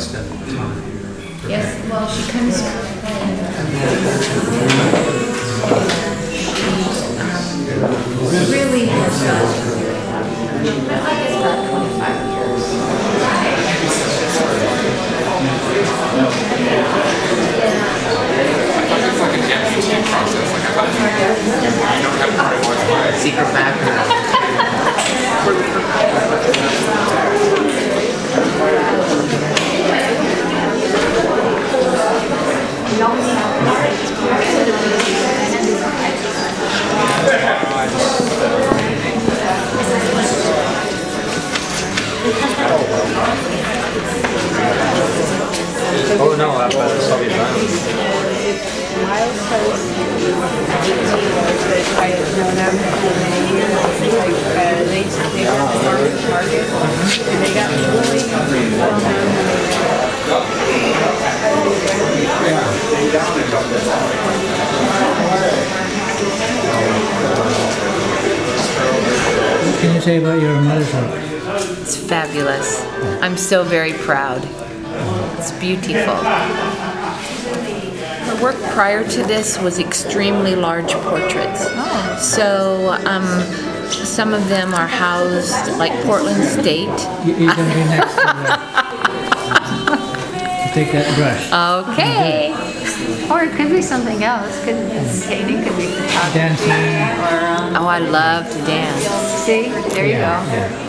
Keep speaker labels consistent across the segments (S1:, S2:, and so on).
S1: spend time here.
S2: Yes, well, she comes
S3: you
S4: say about your mother's work?
S2: It's fabulous. I'm so very proud. It's beautiful. Her work prior to this was extremely large portraits. So um, some of them are housed like Portland State.
S4: You, you're gonna be next to the, take that brush.
S2: Okay.
S5: Or it could be something else. Could be painting, could be photography,
S4: Dancing.
S5: or um,
S2: Oh, I love to dance.
S5: see, there you
S4: Yeah,
S5: go.
S4: yeah.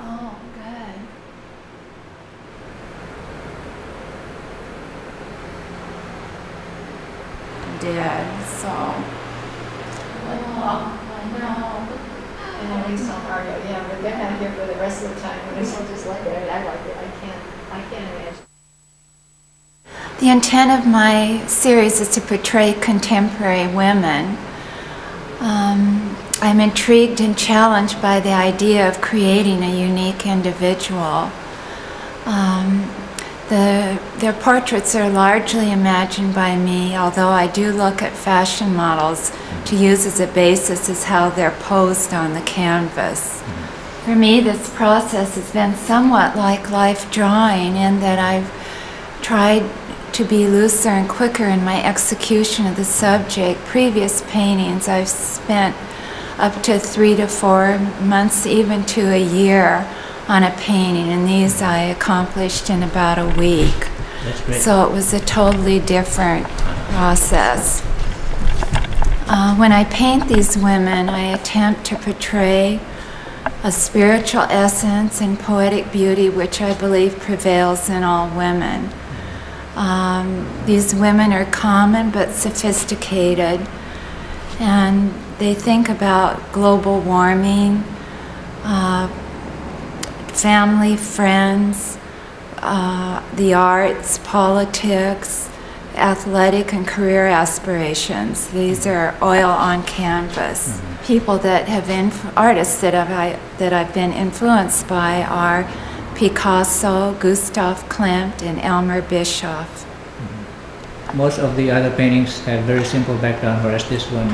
S5: Oh, good.
S2: Did so.
S6: Hard, yeah, but they're not here for the rest of the time, and it's just like it. I like it. I can't, I can't imagine.
S7: The intent of my series is to portray contemporary women. Um, I'm intrigued and challenged by the idea of creating a unique individual. Um, the, their portraits are largely imagined by me, although I do look at fashion models to use as a basis as how they're posed on the canvas. For me, this process has been somewhat like life drawing in that I've tried to be looser and quicker in my execution of the subject. Previous paintings, I've spent up to three to four months, even to a year, on a painting, and these I accomplished in about a week. So it was a totally different process. Uh, when I paint these women, I attempt to portray a spiritual essence and poetic beauty which I believe prevails in all women. Um, these women are common but sophisticated, and they think about global warming, uh, family, friends, uh, the arts, politics, athletic and career aspirations. These mm-hmm. are oil on canvas. Mm-hmm. People that have inf- artists that have I, that I've been influenced by are Picasso, Gustav Klimt, and Elmer Bischoff. Mm-hmm.
S4: Most of the other paintings have very simple background, whereas this one,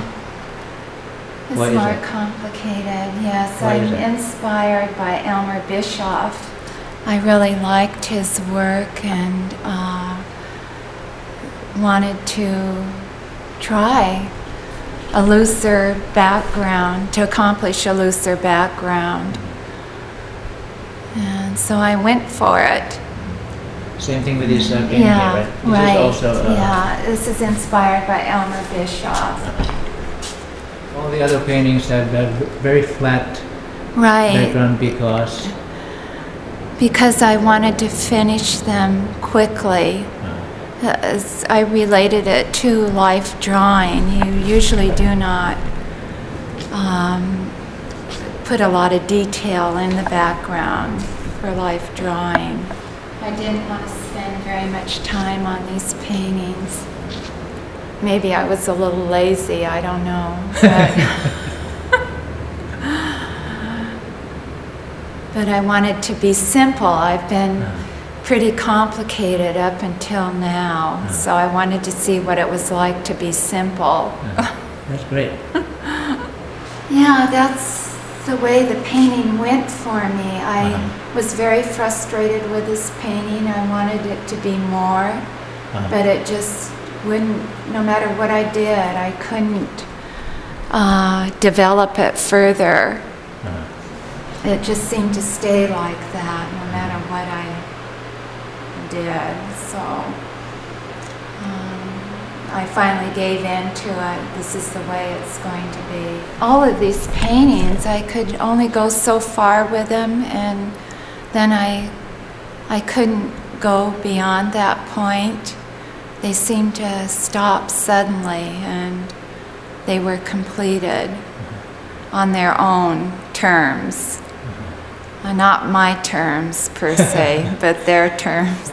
S7: It's more complicated, yes.
S4: Is
S7: I'm inspired by Elmer Bischoff. I really liked his work and uh, wanted to try a looser background, to accomplish a looser background. And so I went for it.
S4: same thing with this uh, painting here,
S7: Yeah,
S4: right? This
S7: right.
S4: is also, uh,
S7: Yeah, this is inspired by Elmer Bischoff.
S4: All the other paintings have a very flat
S7: Right.
S4: background because
S7: because I wanted to finish them quickly. As I related it to life drawing. You usually do not um, put a lot of detail in the background for life drawing. I didn't want to spend very much time on these paintings. Maybe I was a little lazy, I don't know. But but I wanted to be simple. I've been pretty complicated up until now, so I wanted to see what it was like to be simple.
S4: that's great.
S7: Yeah, that's the way the painting went for me. I
S4: Uh-huh.
S7: was very frustrated with this painting. I wanted it to be more,
S4: Uh-huh.
S7: but it just wouldn't, no matter what I did, I couldn't uh, develop it further.
S4: Uh-huh.
S7: It just seemed to stay like that no matter what I did. So um, I finally gave in to it. This is the way it's going to be. All of these paintings, I could only go so far with them, and then I, I couldn't go beyond that point. They seemed to stop suddenly, and they were completed on their own terms. Uh, Not my terms per se, but their terms.